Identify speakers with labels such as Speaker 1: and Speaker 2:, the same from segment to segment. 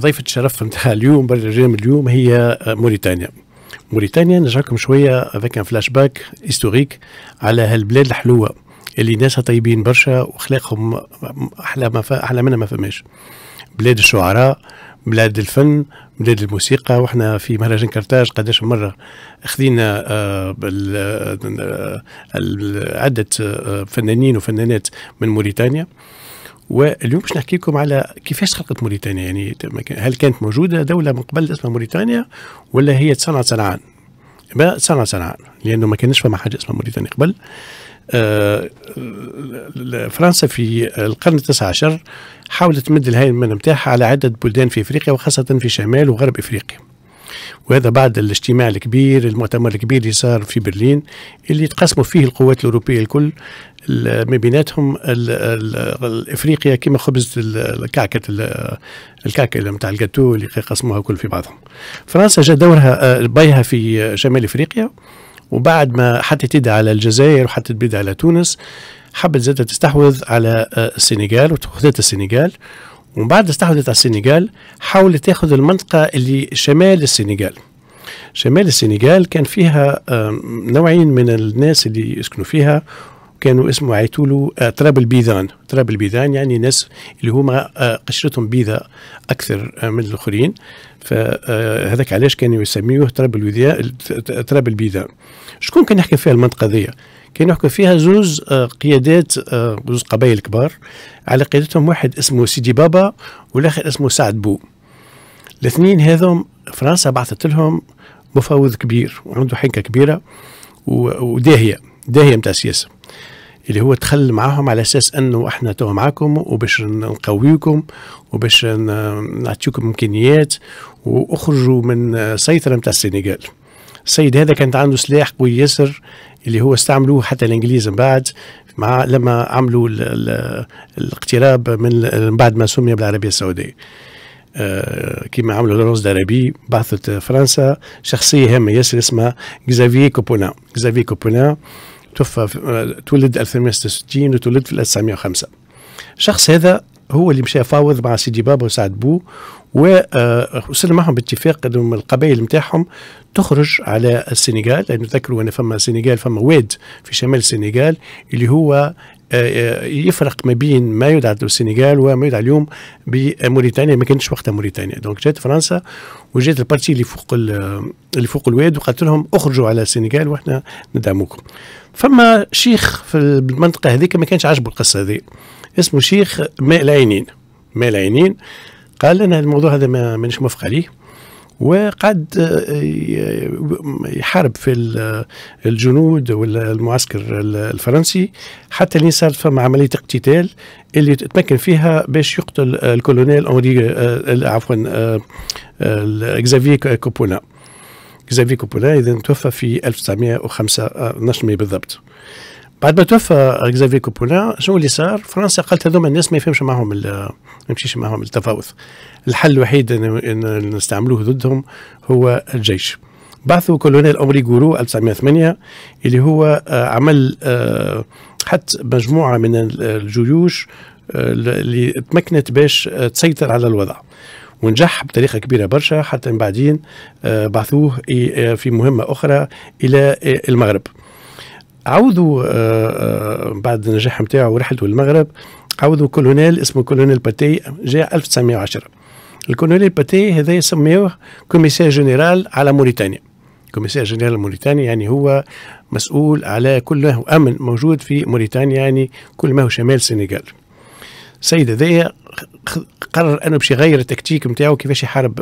Speaker 1: ضيفة الشرف نتاع اليوم برنامج اليوم هي موريتانيا. موريتانيا نرجعكم شوية un flashback historique على هالبلاد الحلوة اللي ناسها طيبين برشا وأخلاقهم أحلى ما أحلى منها ما فماش. بلاد الشعراء بلاد الفن بلاد الموسيقى وإحنا في مهرجان كرتاج قداش مرة خذينا آه، آه، عدة آه، فنانين وفنانات من موريتانيا. واليوم باش نحكي لكم على كيفاش خلقت موريتانيا. يعني هل كانت موجودة دولة من قبل اسمها موريتانيا ولا هي تصنع صنعان؟ ما تصنع صنعان لأنه ما كانش فما حاجة اسمها موريتانيا قبل. آه فرنسا في القرن التاسع عشر حاولت تمد الهيمنة نتاعها على عده بلدان في إفريقيا وخاصة في شمال وغرب إفريقيا. وهذا بعد الاجتماع الكبير المؤتمر الكبير اللي صار في برلين اللي تقسموا فيه القوات الأوروبية الكل. ما بيناتهم افريقيا كما خبز الكعكة الكعكة نتاع الجاتو اللي قسموها كل في بعضهم. فرنسا جا دورها آه، بيها في شمال إفريقيا وبعد ما حطت يدها على الجزائر وحطت بيدها على تونس حبت زادة تستحوذ على آه، السنغال وخذت السنغال. ومن بعد استحوذت على السنغال حاولت تاخذ المنطقة اللي شمال السنغال. شمال السنغال كان فيها نوعين من الناس اللي يسكنوا فيها كانوا اسمه عيتولو آه، تراب البيذان تراب البيذان يعني ناس اللي هما آه، قشرتهم بيضة أكثر آه، من الآخرين. فهذاك علاش كانوا يسميوه تراب البيذان تراب البيذان شكون كان يحكم فيها المنطقة ذي كان يحكم فيها زوز قيادات زوز قبائل كبار. على قيادتهم واحد اسمه سيدي بابا والآخر اسمه سعد بو. الاثنين هذم فرنسا بعثت لهم مفاوض كبير وعنده حنكة كبيرة وداهية. داهية نتاع السياسة اللي هو دخل معاهم على أساس أنه إحنا تو معاكم وباش نقويكم وباش نعطيكم إمكانيات وأخرجوا من سيطرة نتاع السنغال. السيد هذا كانت عنده سلاح قوي ياسر اللي هو استعملوه حتى الإنجليز من بعد مع لما عملوا ال ال الاقتراب من بعد ما سمي بالعربية السعودية. آه كما عملوا Lawrence d'Arabie بعثت فرنسا شخصية هامة ياسر اسمها Xavier Coppolani Xavier Coppolani توفى تولد 1866 وتولد في 1905 الشخص هذا هو اللي مشى فاوض مع سيدي بابا وسعد بو ووصل معهم باتفاق انهم القبائل نتاعهم تخرج على السنغال. لأنه تذكروا أن فما السنغال فما واد في شمال السنغال اللي هو آه، يفرق ما بين ما يدعى السنغال وما يدعى اليوم بموريتانيا. ما كانتش وقتها موريتانيا. donc جات فرنسا وجات ال partie اللي فوق اللي فوق الواد وقالت لهم اخرجوا على السنغال وإحنا ندعموكم. فما شيخ في المنطقة هذيك ما كانش عاجبه القصة هذه. اسمه شيخ ماء العينين. ماء العينين قال أنا الموضوع هذا ما مانيش موافق عليه. وقعد آه، يحارب في الجنود ولا المعسكر الفرنسي. حتى لين صارت فما عملية اقتتال اللي تمكن فيها باش يقتل الكولونيل اونري آه، عفوا آه، Xavier Coppolani Xavier Coppolani اذا توفى في 1905 12 ماي بالضبط. بعد ما توفى Xavier Coppolani شنو اللي صار؟ فرنسا قالت هذوما الناس ما يفهمش معهم ما يمشيش معهم التفاوض. الحل الوحيد إن نستعملوه ضدهم هو الجيش. بعثوا كولونيل هنري غورو 1908 اللي هو آه، عمل آه، حتى مجموعة من الجيوش آه، اللي تمكنت باش تسيطر على الوضع. ونجح بطريقة كبيرة برشا حتى من بعدين بعثوه في مهمة أخرى إلى المغرب. عودوا بعد النجاح نتاعو ورحلته للمغرب عودوا كولونيل اسمه كولونيل باتي جاء 1910 الكولونيل باتي هذا يسميوه commissaire général على موريتانيا. commissaire général موريتانيا يعني هو مسؤول على كل ما هو أمن موجود في موريتانيا يعني كل ما هو شمال السنغال. السيد هذايا قرر أنه باش يغير التكتيك نتاعو كيفاش يحارب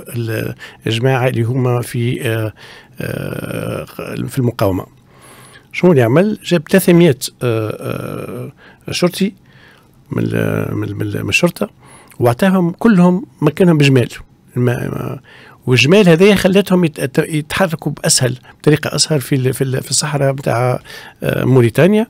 Speaker 1: الجماعة اللي هما في آه، آه، في المقاومة. شنو اللي عمل جاب 300 آه، شرطي من من الشرطة وأعطاهم كلهم مكانهم بجمال. والجمال هذه خلتهم يتحركوا بأسهل بطريقة أسهل في في الصحراء بتاع آه، موريتانيا.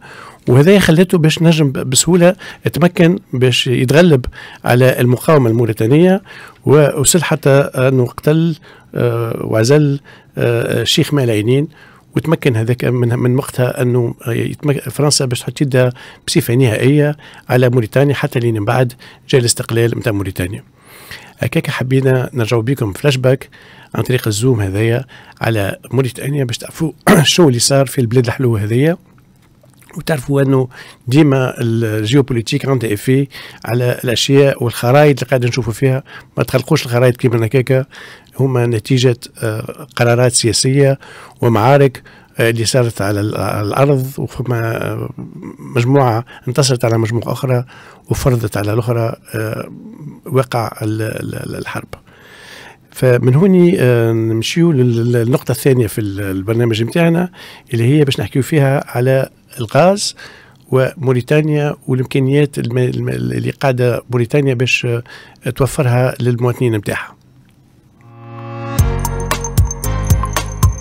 Speaker 1: وهذا خلته باش نجم بسهولة يتمكن باش يتغلب على المقاومة الموريتانية ووصل حتى أنه قتل آه، وعزل آه، شيخ مال عينين وتمكن هذاك من من وقتها أنه فرنسا باش تحط يدها بصفة نهائية على موريتانيا حتى لين بعد جاء الاستقلال نتاع موريتانيا. هكاك حبينا نرجعوا بكم فلاش باك عن طريق ال zoom هذايا على موريتانيا باش تعرفوا شو اللي صار في البلاد الحلوة هذيا وتعرفوا أنه ديما ال géopolitique عندها effet على الأشياء والخرائط اللي قاعدين نشوفوا فيها ما تخلقوش الخرائط كيما هكاكا هما نتيجة آه، قرارات سياسية ومعارك آه، اللي صارت على الأرض وفما آه، مجموعة انتصرت على مجموعة أخرى وفرضت على الأخرى وقع الحرب. فمن هوني نمشيو للنقطة الثانية في البرنامج نتاعنا اللي هي باش نحكيو فيها على الغاز وموريتانيا والإمكانيات اللي قاعدة موريتانيا باش توفرها للمواطنين نتاعها.